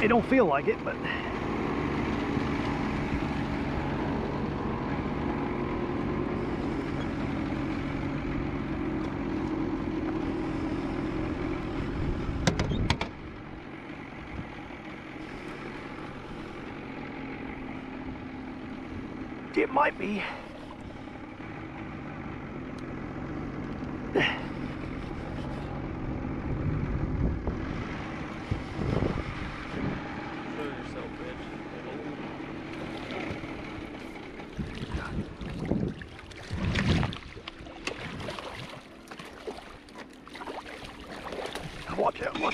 It don't feel like it, but it might be.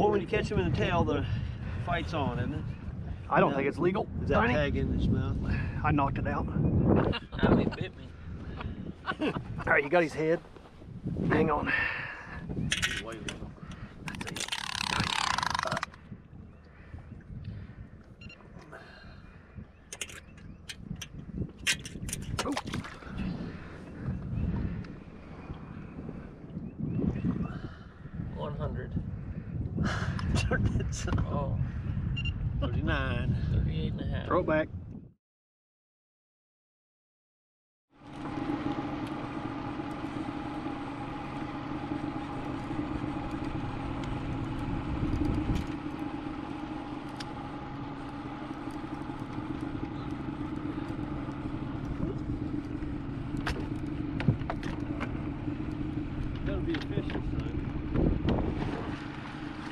Boy, when you catch him in the tail, the fight's on, isn't it? I don't No. think it's legal. Is that Tiny. tag in his mouth? I knocked it out. How he bit me. All right, you got his head. Hang on. One hundred. It's Oh, 39. 38 and a half. Throw it back. Gonna be a fish this time.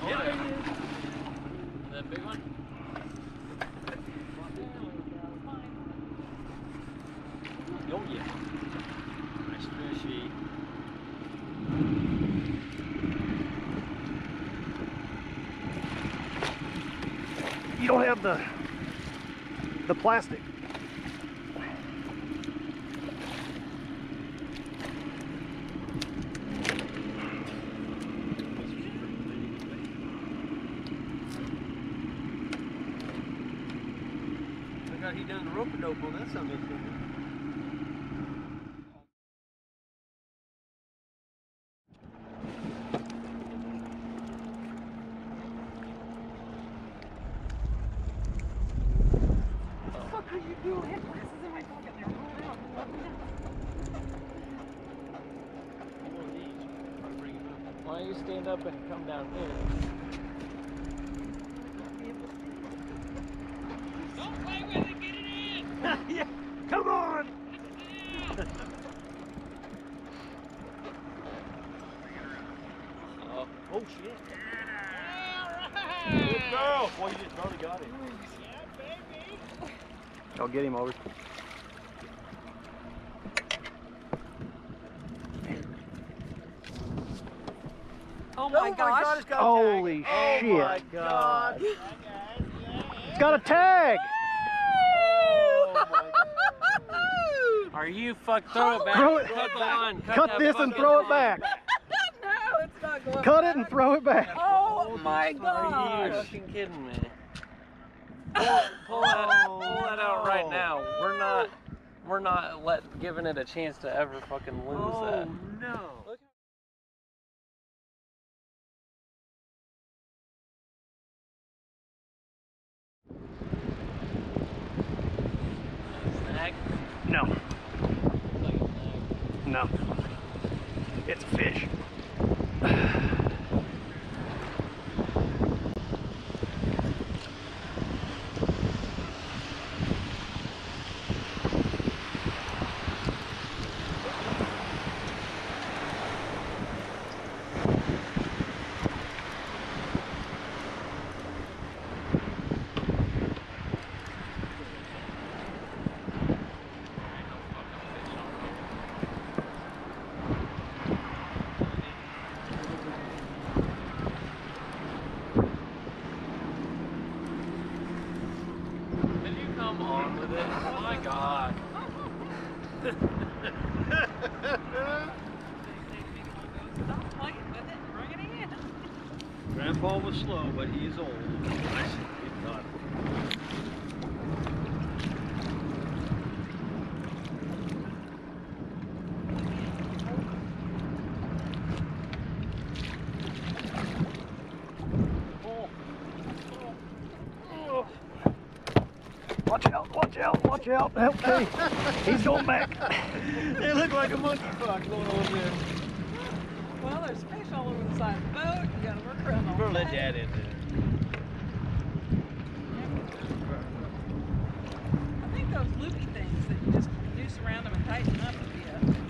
Oh, yeah. That big one? Oh You don't have the the plastic. I got he done the rope dope on that something are you doing? I have glasses in my pocket. They're rolling out. Why don't you stand up and come down here? yeah. Come on. Oh, Oh shit. Good girl. Boy, you just barely got it. I'll get him over. Oh my gosh. God, it's got a Holy tag. shit. Oh my god. It's got a tag. Oh. Are you fuck? Throw it back. Throw it- Cut the line. Cut that this and throw it line. back. no, it's not going Cut it and throw it back. Oh my Are you fucking kidding me? Pull, pull that, pull that out right oh. now. We're not, we're not let giving it a chance to ever fucking lose Oh that. no. Snag? No, No. It's a fish. Can you come on with it? Oh my god. Stop playing with it and bring it in. Grandpa was slow, but he is old. Nice. Good God. Watch out, watch out, watch out. Okay. He's going back. They look like a monkey fuck going on there. Well, there's fish all over the side of the boat. You gotta work around the whole let that in there. I think those loopy things that you just noose around them and tighten up would be a